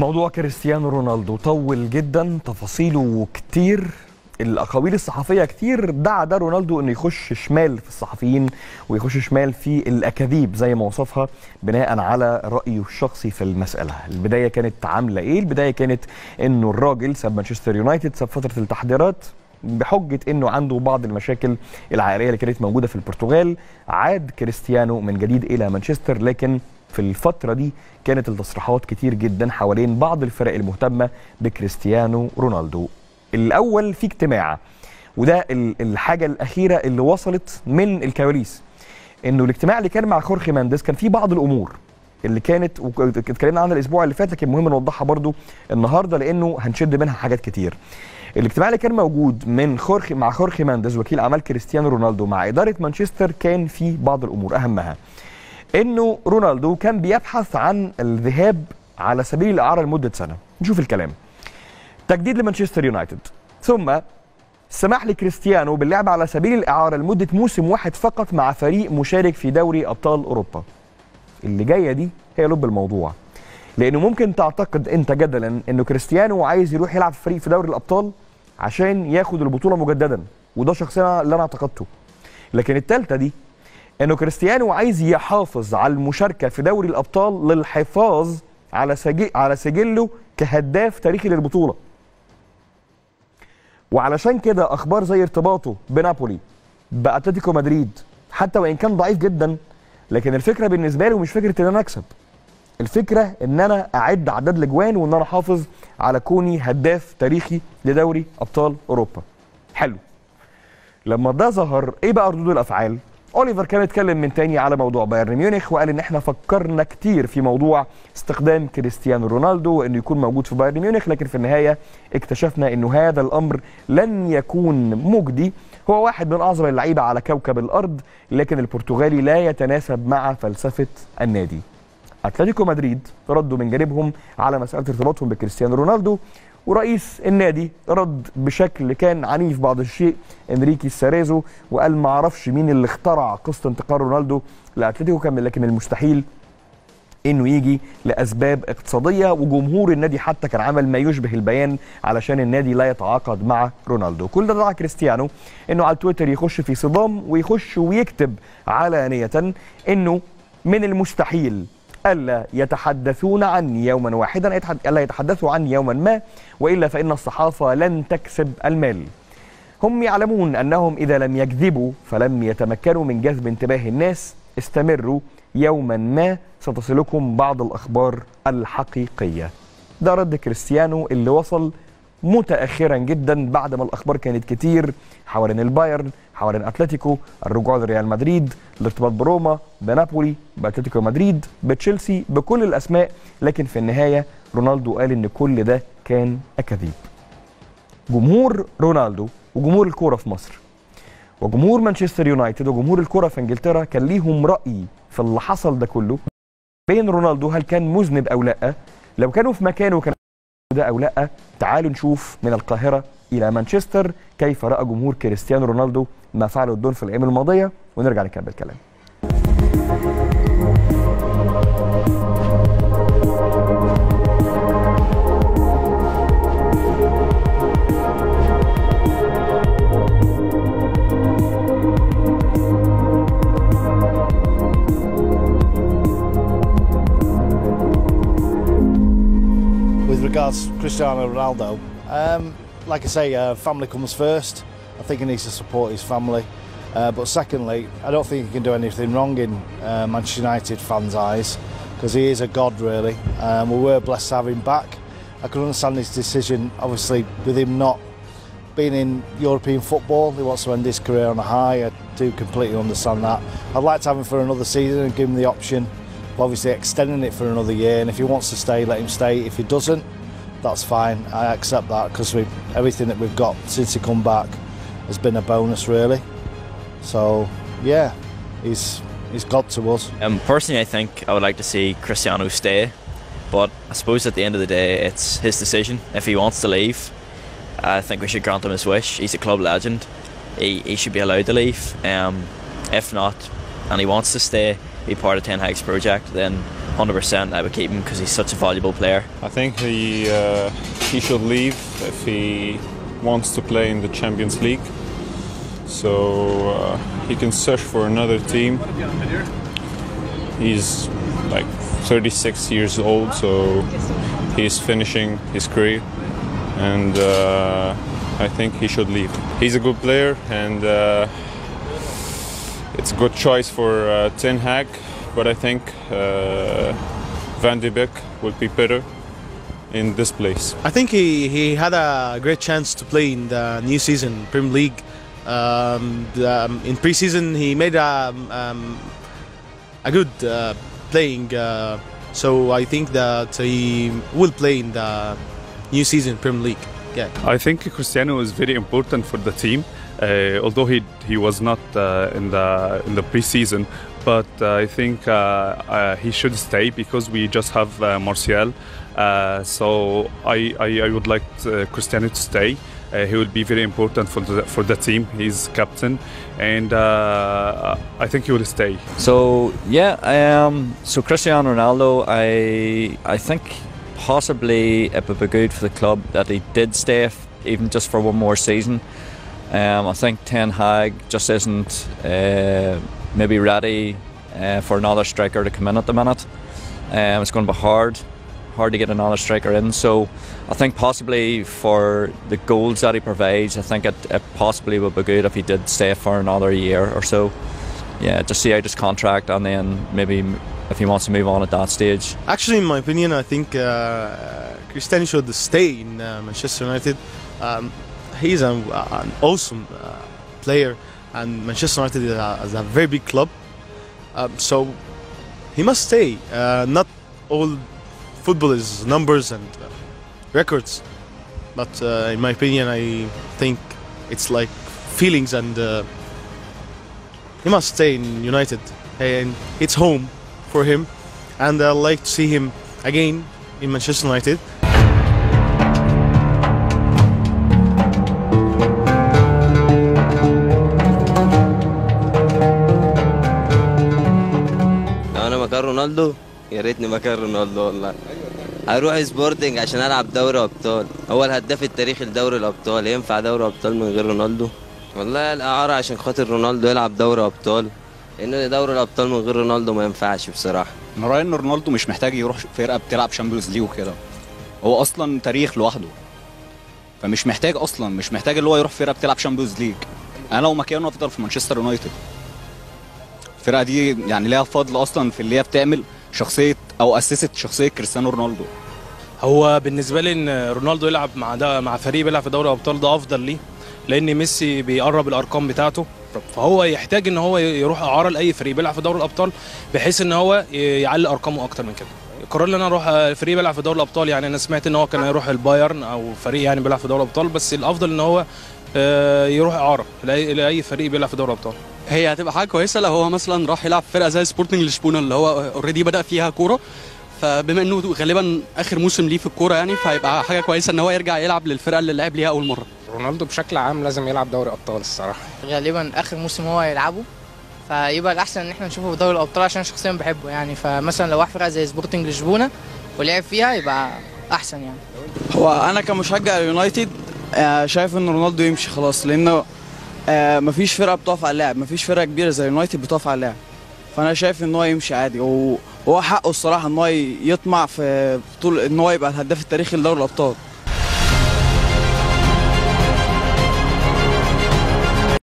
موضوع كريستيانو رونالدو طول جدا تفاصيله كتير. الأقاويل الصحفية كتير دعا ده رونالدو إنه يخش شمال في الصحفيين ويخش شمال في الأكاذيب زي ما وصفها بناء على رأيه الشخصي في المسألة. البداية كانت عاملة إيه؟ البداية كانت إنه الراجل ساب مانشستر يونايتد ساب فترة التحضيرات بحجة إنه عنده بعض المشاكل العائلية اللي كانت موجودة في البرتغال. عاد كريستيانو من جديد إلى مانشستر لكن في الفترة دي كانت التصريحات كتير جدا حوالين بعض الفرق المهتمة بكريستيانو رونالدو. الأول في اجتماع وده الحاجة الأخيرة اللي وصلت من الكواليس. إنه الاجتماع اللي كان مع خورخي مانديز كان فيه بعض الأمور اللي كانت اتكلمنا عنها الأسبوع اللي فات لكن مهم نوضحها برضو النهاردة لأنه هنشد منها حاجات كتير. الاجتماع اللي كان موجود من خورخي مع خورخي مانديز وكيل أعمال كريستيانو رونالدو مع إدارة مانشستر كان فيه بعض الأمور أهمها. إنه رونالدو كان بيبحث عن الذهاب على سبيل الإعارة لمدة سنة. نشوف الكلام. تجديد لمانشستر يونايتد. ثم سمح لكريستيانو باللعب على سبيل الإعارة لمدة موسم واحد فقط مع فريق مشارك في دوري أبطال أوروبا. اللي جاية دي هي لب الموضوع. لأنه ممكن تعتقد أنت جدلا أنه كريستيانو عايز يروح يلعب في فريق في دوري الأبطال عشان ياخد البطولة مجددا وده شخصيا اللي أنا أعتقدته. لكن الثالثه دي إنه كريستيانو عايز يحافظ على المشاركة في دوري الأبطال للحفاظ على سجل على سجله كهداف تاريخي للبطولة. وعلشان كده أخبار زي ارتباطه بنابولي بأتلتيكو مدريد حتى وإن كان ضعيف جدا لكن الفكرة بالنسبة له مش فكرة إن أنا أكسب. الفكرة إن أنا أعد عدد الأجوان وإن أنا أحافظ على كوني هداف تاريخي لدوري أبطال أوروبا. حلو. لما ده ظهر إيه بقى ردود الأفعال؟ أوليفر كان اتكلم من تاني على موضوع بايرن ميونخ وقال إن إحنا فكرنا كتير في موضوع استخدام كريستيانو رونالدو وانه يكون موجود في بايرن ميونخ لكن في النهاية اكتشفنا إنه هذا الأمر لن يكون مجدي. هو واحد من أعظم اللعيبة على كوكب الأرض لكن البرتغالي لا يتناسب مع فلسفة النادي. أتلتيكو مدريد ردوا من جانبهم على مسألة ارتباطهم بكريستيانو رونالدو ورئيس النادي رد بشكل كان عنيف بعض الشيء إنريكي ساريزو وقال ما أعرفش مين اللي اخترع قصة انتقال رونالدو لأتلتيكو كان لكن المستحيل إنه يجي لأسباب اقتصادية وجمهور النادي حتى كان عمل ما يشبه البيان علشان النادي لا يتعاقد مع رونالدو. كل ده دعا كريستيانو إنه على تويتر يخش في صدام ويخش ويكتب علانية إنه من المستحيل ألا يتحدثون عني يوما واحدا ألا يتحدثوا عني يوما ما وإلا فإن الصحافة لن تكسب المال. هم يعلمون أنهم إذا لم يكذبوا فلم يتمكنوا من جذب انتباه الناس استمروا يوما ما. ستصلكم بعض الأخبار الحقيقية. ده رد كريستيانو اللي وصل متأخرا جدا بعد ما الأخبار كانت كتير حوالين البايرن حوالين أتلتيكو الرجوع لريال مدريد الارتباط بروما بنابولي بأتلتيكو مدريد بتشيلسي بكل الأسماء. لكن في النهاية رونالدو قال إن كل ده كان أكاذيب. جمهور رونالدو وجمهور الكورة في مصر وجمهور مانشستر يونايتد وجمهور الكورة في إنجلترا كان ليهم رأي في اللي حصل ده كله. بين رونالدو؟ هل كان مذنب أو لأ؟ لو كانوا في مكانه كان ده أو لأ تعالوا نشوف من القاهرة إلى مانشستر كيف رأى جمهور كريستيانو رونالدو ما فعله الدون في الأيام الماضية ونرجع نكمل الكلام. With regards to Cristiano Ronaldo, um, like I say, uh, family comes first. I think he needs to support his family. Uh, but secondly, I don't think he can do anything wrong in uh, Manchester United fans' eyes because he is a god, really. Um, we were blessed to have him back. I can understand his decision, obviously, with him not being in European football. He wants to end his career on a high. I do completely understand that. I'd like to have him for another season and give him the option obviously extending it for another year. And if he wants to stay, let him stay. If he doesn't, that's fine. I accept that because everything that we've got since he come back has been a bonus, really. So yeah, he's he's got to us. Um, personally, I think I would like to see Cristiano stay, but I suppose at the end of the day, it's his decision. If he wants to leave, I think we should grant him his wish. He's a club legend. He, he should be allowed to leave. Um, if not, and he wants to stay, be part of Ten Hag's project, then 100% I would keep him because he's such a valuable player. I think he uh, he should leave if he wants to play in the Champions League. So uh, he can search for another team. He's like 36 years old, so he's finishing his career, and uh, I think he should leave. He's a good player, and uh, it's a good choice for uh, Ten Hag, but I think uh, Van de Beek would be better in this place. I think he, he had a great chance to play in the new season Premier League. Um, the, um, in preseason, he made a, um, a good uh, playing. Uh, so I think that he will play in the new season Premier League. Yeah. I think Cristiano is very important for the team. Uh, although he he was not uh, in the in the preseason, but uh, I think uh, uh, he should stay because we just have uh, Martial. Uh, so I, I, I would like Cristiano to stay. He will be very important for the for the team. He's captain, and I think he will stay. So yeah, um, so Cristiano Ronaldo, I I think possibly it would be good for the club that he did stay, f- even just for one more season. Um, I think Ten Hag just isn't uh, maybe ready uh, for another striker to come in at the minute. Um, it's going to be hard, hard to get another striker in. So I think possibly for the goals that he provides, I think it, it possibly would be good if he did stay for another year or so yeah, just see out his contract and then maybe if he wants to move on at that stage. Actually, in my opinion, I think uh, Cristiano should stay in uh, Manchester United. Um, he's a, an awesome uh, player, and Manchester United is a, is a very big club. Um, so he must stay. Uh, not all football is numbers and uh, records, but uh, in my opinion, I think it's like feelings, and uh, he must stay in United, and it's home for him, and I'd like to see him again in Manchester United. مكان رونالدو؟ يا ريتني مكان رونالدو والله. هروح سبورتنج عشان ألعب دوري أبطال. هو الهداف التاريخي لدوري الأبطال. ينفع دوري أبطال من غير رونالدو؟ والله الأعارة عشان خاطر رونالدو يلعب دوري أبطال. لأن دوري الأبطال من غير رونالدو ما ينفعش بصراحة. أنا رأيي إن رونالدو مش محتاج يروح فرقة بتلعب Champions League وكده. هو أصلا تاريخ لوحده. فمش محتاج أصلا مش محتاج اللي هو يروح فرقة بتلعب Champions League أنا لو مكانه افضل في مانشستر يونايتد. الفرقة دي يعني ليها فضل أصلا في اللي هي بتعمل شخصية أو أسست شخصية كريستيانو رونالدو. هو بالنسبة لي إن رونالدو يلعب مع ده مع فريق بيلعب في دوري الابطال ده أفضل ليه لأن ميسي بيقرب الأرقام بتاعته. فهو يحتاج إن هو يروح أعارة لأي فريق بيلعب في دوري الأبطال بحيث إن هو يعلي أرقامه أكتر من كده. قرر إن أنا أروح فريق بيلعب في دوري الأبطال يعني أنا سمعت إن هو كان هيروح البايرن أو فريق يعني بيلعب في دوري الأبطال بس الأفضل إن هو آه، يروح أعارة لأي فريق بيلعب في دوري الأبطال. هي هتبقى حاجة كويسة. لو هو مثلا راح يلعب في فرقة زي سبورتنج لشبونه اللي هو already بدأ فيها كورة. فبما إنه غالبا آخر موسم ليه في الكورة يعني فهيبقى حاجة كويسة إن هو يرجع يلعب للفرقة اللي لعب ليها أول مرة. رونالدو بشكل عام لازم يلعب دوري أبطال الصراحة. غالبا آخر موسم هو يلعبه فيبقى الأحسن إن إحنا نشوفه في دوري الأبطال عشان شخصيا بحبه يعني. فمثلا لو واحد فرقة زي سبورتنج لشبونه ولعب فيها يبقى أحسن يعني. هو أنا كمشجع اليونايتد آه، شايف إن رونالدو يمشي خلاص لأنه آه، مفيش فرقة بتقف على اللاعب مفيش فرقة كبيرة زي اليونايتد بتقف على اللاعب. فأنا شايف إن هو يمشي عادي وهو حقه الصراحة إن هو يطمع في طول إن هو يبقى الهداف التاريخي لدوري الأبطال.